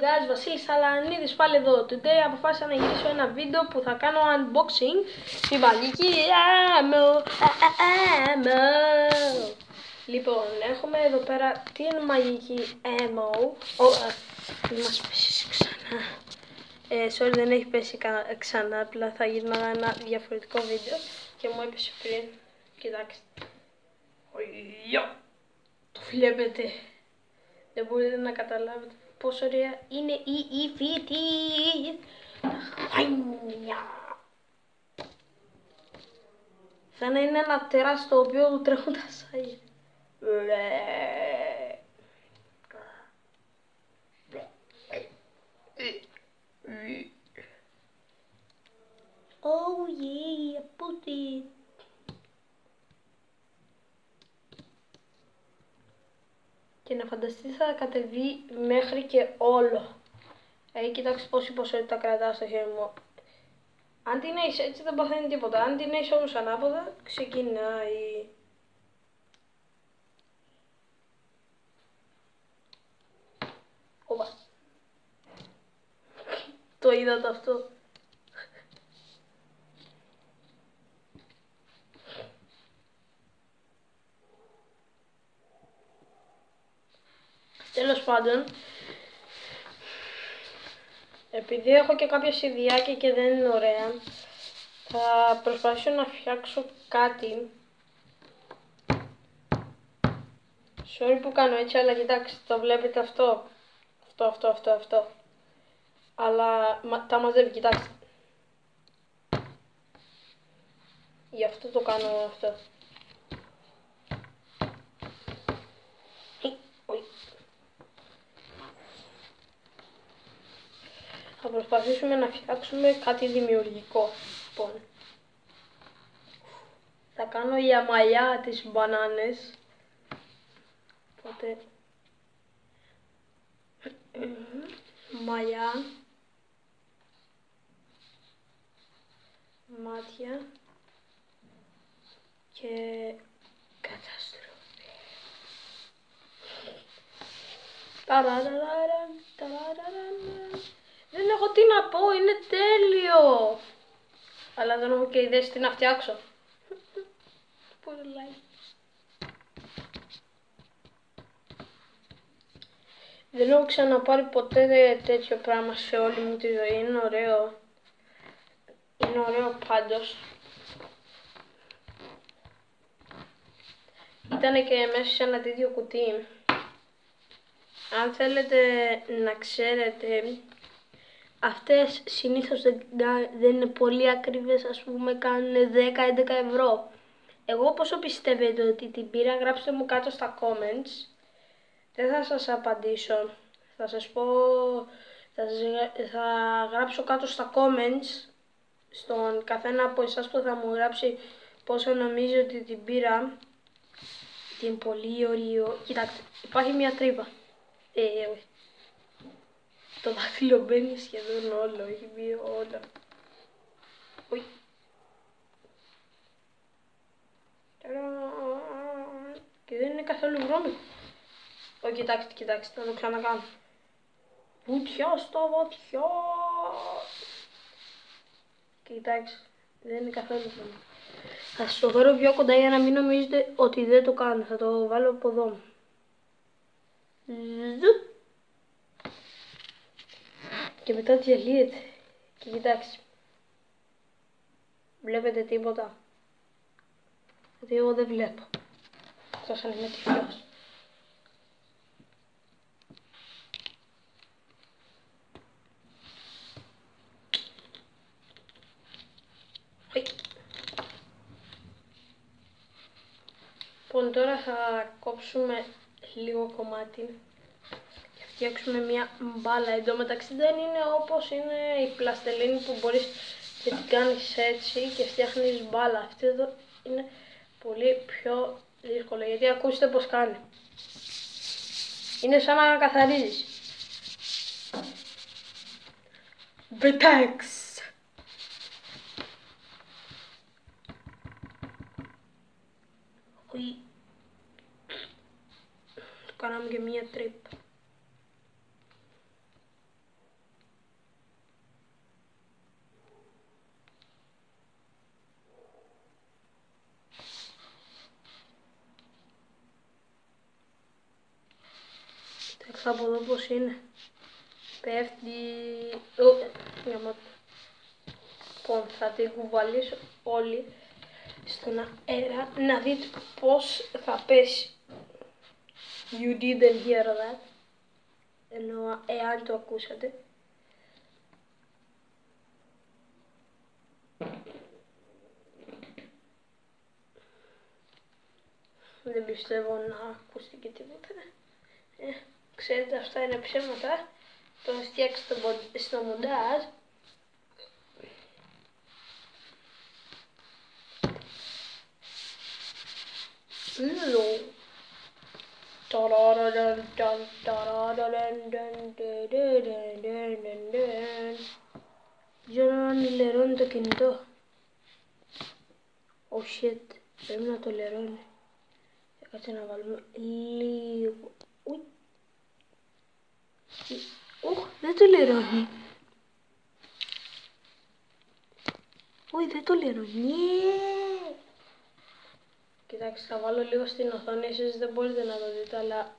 guys, Βασίλης Σαλανίδης πάλι εδώ. Today αποφάσισα να γυρίσω ένα βίντεο που θα κάνω unboxing στη μαγική άμμο. Λοιπόν, έχουμε εδώ πέρα την μαγική άμμο. Μην μας πέσει ξανά. Ε, sorry, δεν έχει πέσει ξανά, απλά θα γύρνα ένα διαφορετικό βίντεο και μου έπεσε πριν. Κοιτάξτε. Το βλέπετε. Δεν μπορείτε να καταλάβετε πόσο ωραία είναι η υφή της. Σαν να είναι ένα τεράστιο το οποίο του τρέχουν τα σάγια. Oh yeah, put it. Και να φανταστείτε θα κατεβεί μέχρι και όλο. Ε, κοιτάξτε πόση ποσότητα κρατάω στο χέρι μου. Αν την έχεις έτσι δεν παθαίνει τίποτα. Αν την έχεις όμως ανάποδα, ξεκινάει. Οπα. Το είδατε αυτό. Πάντων, επειδή έχω και κάποια συνδυάκια και δεν είναι ωραία, θα προσπαθήσω να φτιάξω κάτι. Sorry που κάνω έτσι, αλλά κοιτάξτε, το βλέπετε αυτό. Αυτό, αυτό, αυτό, αυτό. Αλλά τα μαζεύει, κοιτάξτε. Γι' αυτό το κάνω αυτό. Θα προσπαθήσουμε να φτιάξουμε κάτι δημιουργικό. Λοιπόν, θα κάνω για μαλλιά τις μπανάνες. Οπότε, μαλλιά, μάτια και καταστροφή. Ταραραραρα, ταραραραρα. Δεν έχω τι να πω, είναι τέλειο. Αλλά δεν έχω και ιδέες τι να φτιάξω. Πολύ Δεν έχω ξαναπάρει ποτέ τέτοιο πράγμα σε όλη μου τη ζωή. Είναι ωραίο. Είναι ωραίο πάντως. Ήτανε και μέσα σε ένα τέτοιο κουτί. Αν θέλετε να ξέρετε αυτές συνήθως δεν, είναι πολύ ακριβές, ας πούμε κάνουν 10-11 ευρώ. Εγώ πόσο πιστεύετε ότι την πήρα, γράψτε μου κάτω στα comments. Δεν θα σας απαντήσω, θα σας πω, θα, θα γράψω κάτω στα comments στον καθένα από εσάς που θα μου γράψει πόσο νομίζει ότι την πήρα. Την πολύ ωραία. Κοιτάξτε, υπάρχει μια τρύπα. Ε, όχι. Το δάχτυλο μπαίνει σχεδόν όλο, έχει μπει όλο. Ουι. Και δεν είναι καθόλου βρώμικο. Όχι, κοιτάξτε, κοιτάξτε, θα το ξανακάνω. Βουτιά στα βαθιά. Κοιτάξτε, δεν είναι καθόλου βρώμικο. Θα σας το φέρω πιο κοντά για να μην νομίζετε ότι δεν το κάνω. Θα το βάλω από εδώ. Ζουπ και μετά διαλύεται. Και κοιτάξτε. Βλέπετε τίποτα. Γιατί εγώ δεν βλέπω. Εκτός αν είμαι τυφλός. Λοιπόν τώρα θα κόψουμε λίγο κομμάτι φτιάξουμε μια μπάλα. Εν τω μεταξύ δεν είναι όπως είναι η πλαστελίνη που μπορείς και την κάνεις έτσι και φτιάχνεις μπάλα. Αυτή εδώ είναι πολύ πιο δύσκολο γιατί ακούστε πως κάνει. Είναι σαν να καθαρίζεις. Βετάξ. Του κάναμε και μία τρύπα. Κοιτάξτε από εδώ πώς είναι. Πέφτει... Ω, για μα... Λοιπόν, θα την κουβαλήσω όλοι στον αέρα να δείτε πώς θα πέσει. You didn't hear that. Ενώ εάν το ακούσατε. Δεν πιστεύω να ακούστηκε τίποτα. Ε, ξέρετε αυτά είναι ψέματα. Το φτιάξετε στο μοντάζ. Λου. Γιώργο λερώνει το κινητό. Oh shit, πρέπει να το λερώνει. Κάτσε να βάλουμε λίγο. Ουι. Οχ, δεν το λερώνει. Όχι, δεν το λερώνει. Κοιτάξτε, θα βάλω λίγο στην οθόνη, εσείς δεν μπορείτε να το δείτε, αλλά...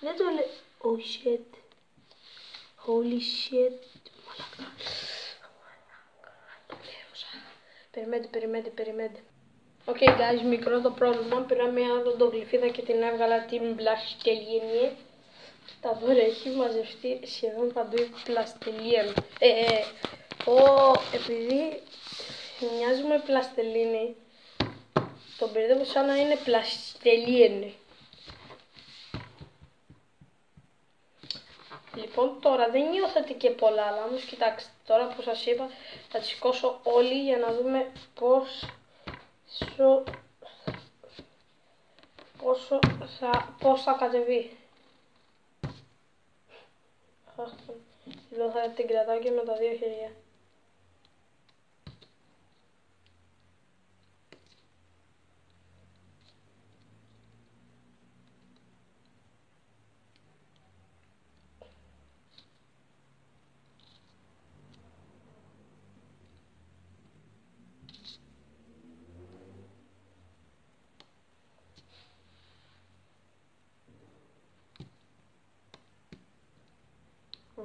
Δεν το λε... Oh shit. Holy shit. Μαλάκα. Περιμένετε, περιμένετε, περιμένετε. OK, okay, guys, μικρό το πρόβλημα. Πήρα μια οδοντογλυφίδα και την έβγαλα την πλαστελίνη. Τα δώρα έχει μαζευτεί σχεδόν παντού η πλαστελίνη. Ε, ε, ο, επειδή μοιάζει με πλαστελίνη, τον μπερδεύω σαν να είναι πλαστελίνη. Λοιπόν, τώρα δεν νιώθετε και πολλά, αλλά όμως κοιτάξτε, τώρα που σας είπα θα τη σηκώσω όλοι για να δούμε πώς σου, πόσο θα, πώς θα κατεβεί. Εδώ θα την κρατάω και με τα δύο χέρια.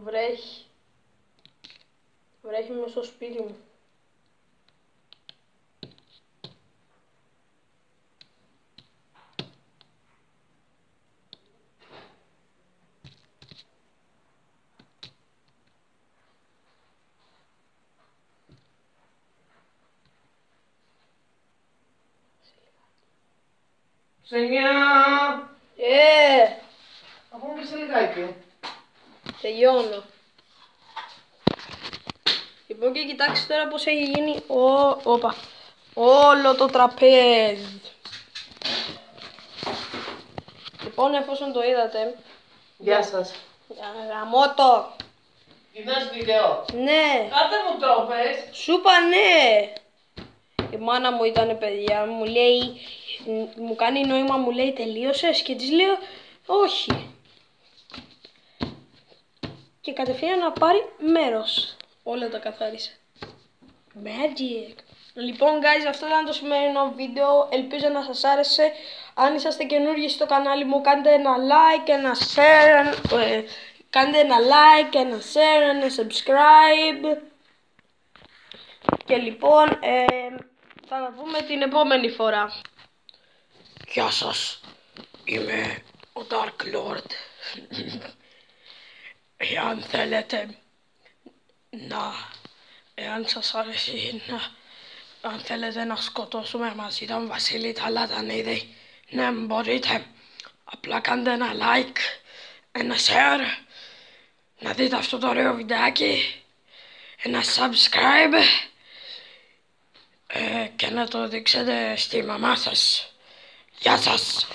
Βρέχει. Βρέχει μέσα στο σπίτι μου. Σενιά! Ε! Ακόμα σε λιγάκι; Τελειώνω. Λοιπόν και κοιτάξτε τώρα πώς έχει γίνει ο... Οπα. όλο το τραπέζι. Λοιπόν, εφόσον το είδατε... Γεια σας. Γαμώ το. Είδες βίντεο. Ναι. Κάτε μου το πες. Σου είπα ναι. Η μάνα μου ήταν παιδιά, μου λέει, μου κάνει νόημα, μου λέει τελείωσες και της λέω όχι και κατευθείαν να πάρει μέρος. Όλα τα καθάρισε. Magic. Λοιπόν guys αυτό ήταν το σημερινό βίντεο, ελπίζω να σας άρεσε. Αν είσαστε καινούργιοι στο κανάλι μου κάντε ένα like, ένα share, ε, κάντε ένα like, ένα share, ένα subscribe. Και λοιπόν ε, θα τα πούμε την επόμενη φορά. Γεια σας, είμαι ο Dark Lord. Εάν θέλετε να, εάν σας αρέσει να, αν θέλετε να σκοτώσουμε μαζί τον Βασίλη Ταλατανίδη, ναι μπορείτε. Απλά κάντε ένα like, ένα share, να δείτε αυτό το ωραίο βιντεάκι, ένα subscribe ε, και να το δείξετε στη μαμά σας. Γεια σας!